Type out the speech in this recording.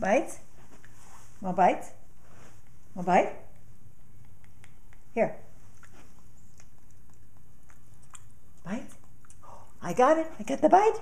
Bite? Want bite? Want bite? Here. Bite? Oh, I got it. I got the bite.